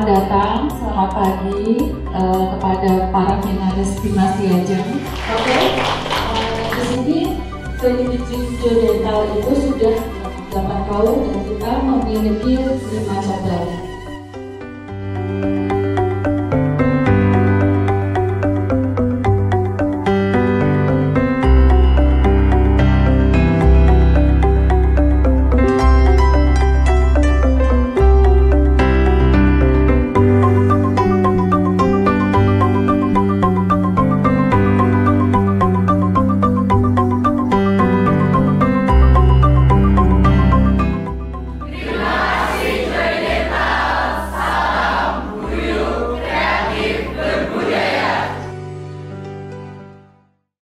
Selamat datang, selamat pagi uh, kepada para finalis Dimas Diajeng. Oke, okay. uh, di sini klinik Jodental itu sudah 8 tahun dan kita memiliki lima